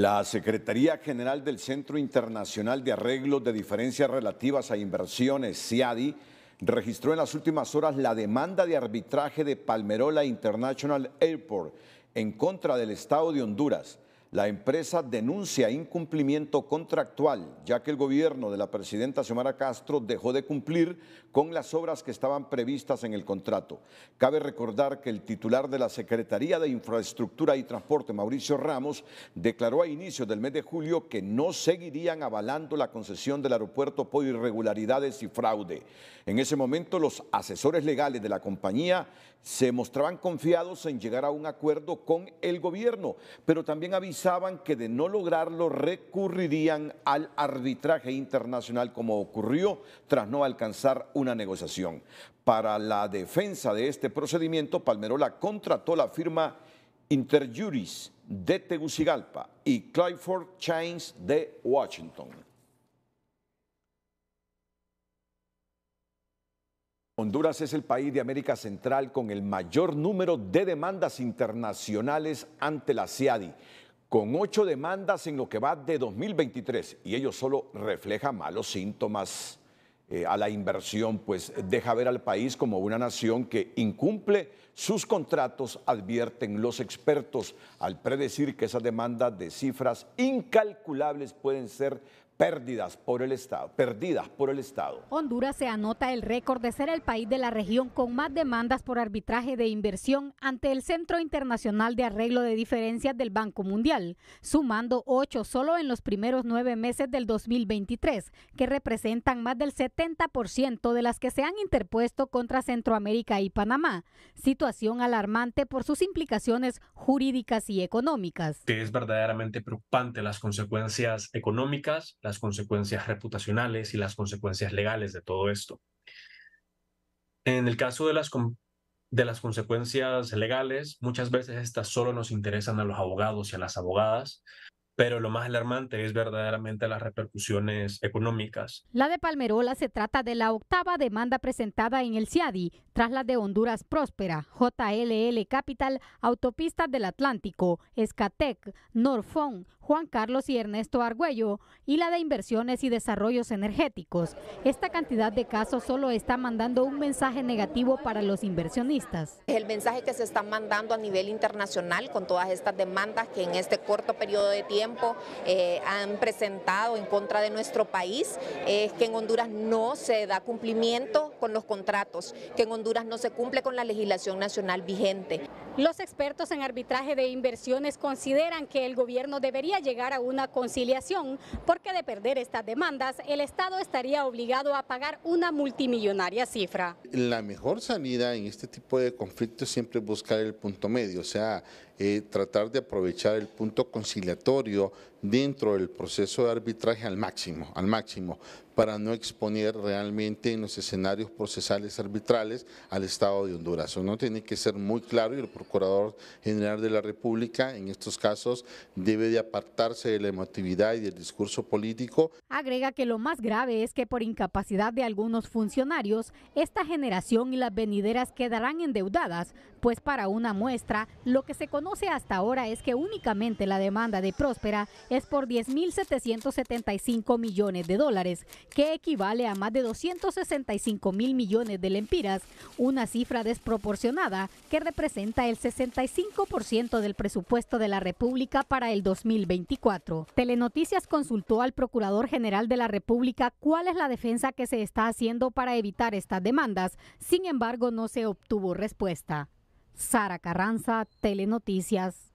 La Secretaría General del Centro Internacional de Arreglos de Diferencias Relativas a Inversiones, CIADI, registró en las últimas horas la demanda de arbitraje de Palmerola International Airport en contra del Estado de Honduras la empresa denuncia incumplimiento contractual, ya que el gobierno de la presidenta Xiomara Castro dejó de cumplir con las obras que estaban previstas en el contrato. Cabe recordar que el titular de la Secretaría de Infraestructura y Transporte, Mauricio Ramos, declaró a inicios del mes de julio que no seguirían avalando la concesión del aeropuerto por irregularidades y fraude. En ese momento, los asesores legales de la compañía se mostraban confiados en llegar a un acuerdo con el gobierno, pero también avisaban que de no lograrlo recurrirían al arbitraje internacional como ocurrió tras no alcanzar una negociación. Para la defensa de este procedimiento, Palmerola contrató la firma Interjuris de Tegucigalpa y Clyford Chains de Washington. Honduras es el país de América Central con el mayor número de demandas internacionales ante la CIADI, con ocho demandas en lo que va de 2023, y ello solo refleja malos síntomas eh, a la inversión, pues deja ver al país como una nación que incumple sus contratos, advierten los expertos, al predecir que esas demandas de cifras incalculables pueden ser pérdidas por el Estado, perdidas por el Estado. Honduras se anota el récord de ser el país de la región con más demandas por arbitraje de inversión ante el Centro Internacional de Arreglo de Diferencias del Banco Mundial, sumando ocho solo en los primeros nueve meses del 2023, que representan más del 70% de las que se han interpuesto contra Centroamérica y Panamá, situación alarmante por sus implicaciones jurídicas y económicas. Que es verdaderamente preocupante las consecuencias económicas, las consecuencias reputacionales y las consecuencias legales de todo esto. En el caso de las, de las consecuencias legales, muchas veces estas solo nos interesan a los abogados y a las abogadas, pero lo más alarmante es verdaderamente las repercusiones económicas. La de Palmerola se trata de la octava demanda presentada en el CIADI tras la de Honduras Próspera, JLL Capital, Autopistas del Atlántico, Escatec, Norfon, Juan Carlos y Ernesto Argüello y la de Inversiones y Desarrollos Energéticos. Esta cantidad de casos solo está mandando un mensaje negativo para los inversionistas. El mensaje que se está mandando a nivel internacional con todas estas demandas que en este corto periodo de tiempo eh, han presentado en contra de nuestro país es que en Honduras no se da cumplimiento con los contratos, que en Honduras no se cumple con la legislación nacional vigente. Los expertos en arbitraje de inversiones consideran que el gobierno debería llegar a una conciliación, porque de perder estas demandas, el Estado estaría obligado a pagar una multimillonaria cifra. La mejor salida en este tipo de conflictos siempre buscar el punto medio, o sea, eh, tratar de aprovechar el punto conciliatorio dentro del proceso de arbitraje al máximo, al máximo, para no exponer realmente en los escenarios procesales arbitrales al Estado de Honduras. Uno tiene que ser muy claro y el Procurador General de la República en estos casos debe de de la emotividad y del discurso político. Agrega que lo más grave es que por incapacidad de algunos funcionarios, esta generación y las venideras quedarán endeudadas, pues para una muestra, lo que se conoce hasta ahora es que únicamente la demanda de Próspera es por 10.775 millones de dólares, que equivale a más de 265 mil millones de lempiras, una cifra desproporcionada que representa el 65% del presupuesto de la República para el 2024. Telenoticias consultó al Procurador General de la República cuál es la defensa que se está haciendo para evitar estas demandas, sin embargo no se obtuvo respuesta. Sara Carranza, Telenoticias.